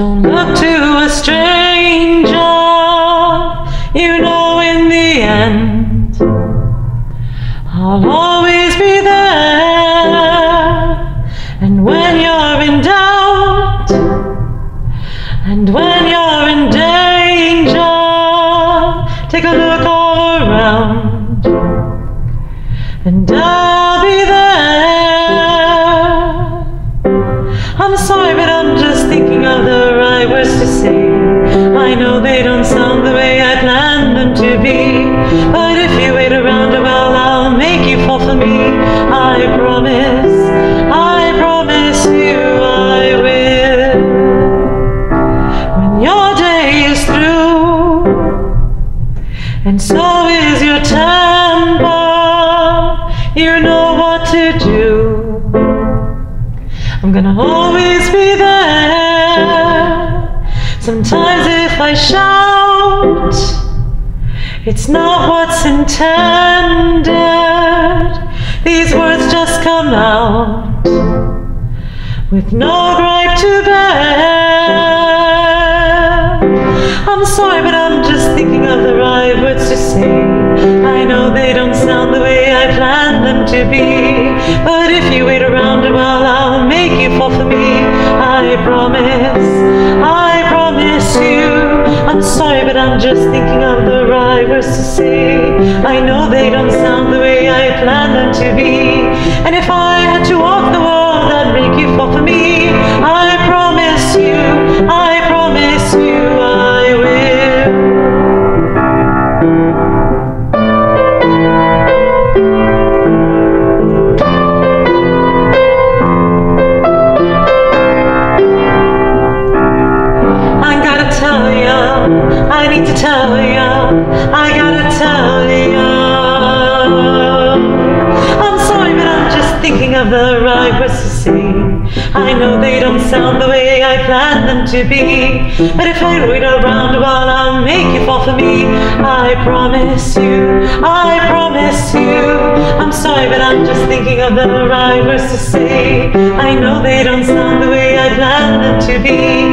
Don't look to a stranger. You know, in the end, I'll always be there. And when you're in doubt, and when you're in danger, take a look all around, and I'll be there. I'm sorry, but I'm just thinking of the right words to say. I know they don't sound the way I planned them to be, but if you wait around a while, I'll make you fall for me. I promise, I promise you I will. When your day is through, and so is your temper, you know what to do. I'm gonna always be there. Sometimes if I shout, it's not what's intended. These words just come out with no gripe to bear. I'm sorry, but I'm just thinking of the right words to say. I know they don't sound the way I planned them to be. I know they don't sound the way I planned them to be. And if I had to walk the world, I'd make you fall for me. I promise you, I promise you, I will. I gotta tell ya, I need to tell ya, I gotta tell the right words to say. I know they don't sound the way I planned them to be. But if I wait around while, I'll make you fall for me. I promise you, I promise you. I'm sorry, but I'm just thinking of the right words to say. I know they don't sound the way I planned them to be.